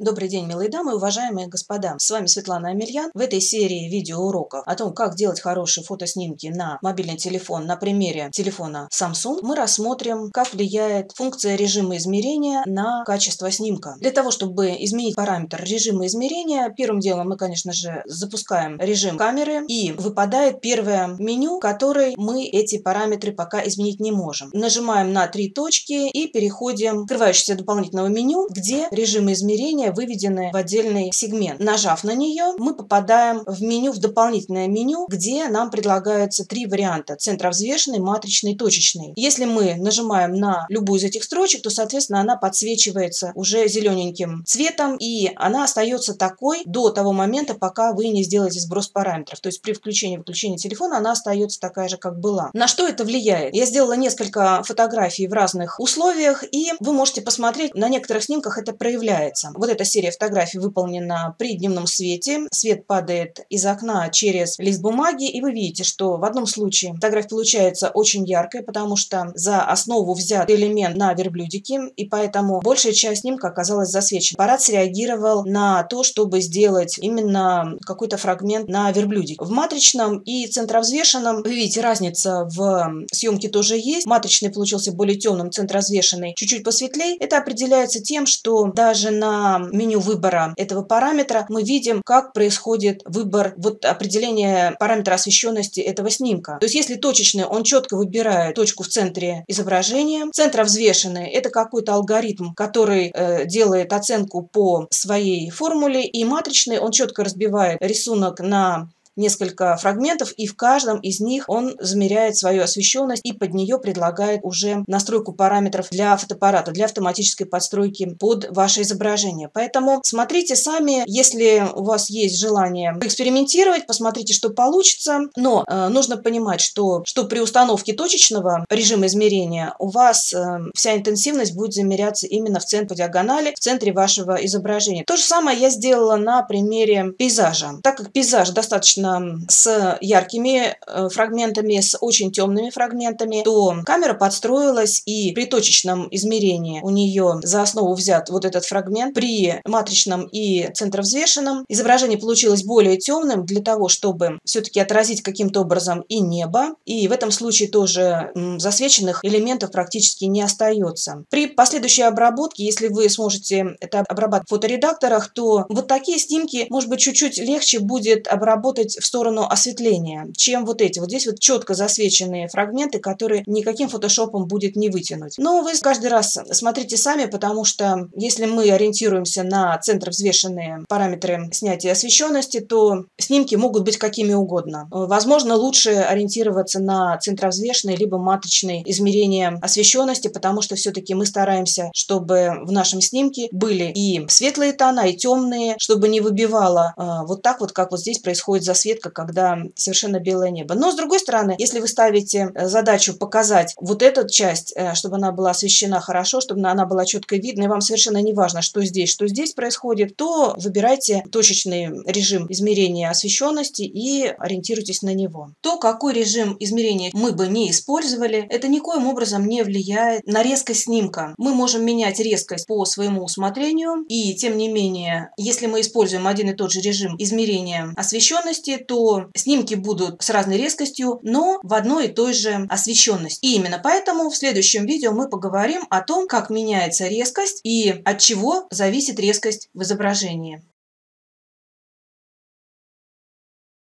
Добрый день, милые дамы уважаемые господа. С вами Светлана Амельян. В этой серии видеоуроков о том, как делать хорошие фотоснимки на мобильный телефон на примере телефона Samsung, мы рассмотрим, как влияет функция режима измерения на качество снимка. Для того, чтобы изменить параметр режима измерения, первым делом мы, конечно же, запускаем режим камеры и выпадает первое меню, в которой мы эти параметры пока изменить не можем. Нажимаем на три точки и переходим в открывающееся дополнительного меню, где режим измерения выведены в отдельный сегмент. Нажав на нее, мы попадаем в меню, в дополнительное меню, где нам предлагаются три варианта. Центровзвешенный, матричный, точечный. Если мы нажимаем на любую из этих строчек, то, соответственно, она подсвечивается уже зелененьким цветом, и она остается такой до того момента, пока вы не сделаете сброс параметров. То есть при включении и выключении телефона она остается такая же, как была. На что это влияет? Я сделала несколько фотографий в разных условиях, и вы можете посмотреть, на некоторых снимках это проявляется. Вот это эта серия фотографий выполнена при дневном свете. Свет падает из окна через лист бумаги, и вы видите, что в одном случае фотография получается очень яркая, потому что за основу взят элемент на верблюдике, и поэтому большая часть снимка оказалась засвечена. Аппарат среагировал на то, чтобы сделать именно какой-то фрагмент на верблюдике. В матричном и центровзвешенном, вы видите, разница в съемке тоже есть. Матричный получился более темным, центровзвешенный чуть-чуть посветлее. Это определяется тем, что даже на меню выбора этого параметра мы видим, как происходит выбор, вот определение параметра освещенности этого снимка. То есть если точечный, он четко выбирает точку в центре изображения. Центровзвешенный – это какой-то алгоритм, который э, делает оценку по своей формуле. И матричный, он четко разбивает рисунок на несколько фрагментов, и в каждом из них он замеряет свою освещенность и под нее предлагает уже настройку параметров для фотоаппарата, для автоматической подстройки под ваше изображение. Поэтому смотрите сами, если у вас есть желание экспериментировать, посмотрите, что получится. Но э, нужно понимать, что, что при установке точечного режима измерения у вас э, вся интенсивность будет замеряться именно в центре диагонали, в центре вашего изображения. То же самое я сделала на примере пейзажа. Так как пейзаж достаточно с яркими э, фрагментами, с очень темными фрагментами, то камера подстроилась и при точечном измерении у нее за основу взят вот этот фрагмент. При матричном и центровзвешенном изображение получилось более темным для того, чтобы все-таки отразить каким-то образом и небо. И в этом случае тоже засвеченных элементов практически не остается. При последующей обработке, если вы сможете это обрабатывать в фоторедакторах, то вот такие снимки, может быть, чуть-чуть легче будет обработать в сторону осветления, чем вот эти. Вот здесь вот четко засвеченные фрагменты, которые никаким фотошопом будет не вытянуть. Но вы каждый раз смотрите сами, потому что если мы ориентируемся на центр взвешенные параметры снятия освещенности, то снимки могут быть какими угодно. Возможно, лучше ориентироваться на центровзвешенные либо матричные измерения освещенности, потому что все-таки мы стараемся, чтобы в нашем снимке были и светлые тона, и темные, чтобы не выбивало э, вот так вот, как вот здесь происходит засвет подсветка, когда совершенно белое небо. Но, с другой стороны, если вы ставите э, задачу показать вот эту часть, э, чтобы она была освещена хорошо, чтобы она была четко видна, и вам совершенно не важно, что здесь, что здесь происходит, то выбирайте точечный режим измерения освещенности и ориентируйтесь на него. То, какой режим измерения мы бы не использовали, это никоим образом не влияет на резкость снимка. Мы можем менять резкость по своему усмотрению, и тем не менее, если мы используем один и тот же режим измерения освещенности, то снимки будут с разной резкостью, но в одной и той же освещенности. И именно поэтому в следующем видео мы поговорим о том, как меняется резкость и от чего зависит резкость в изображении.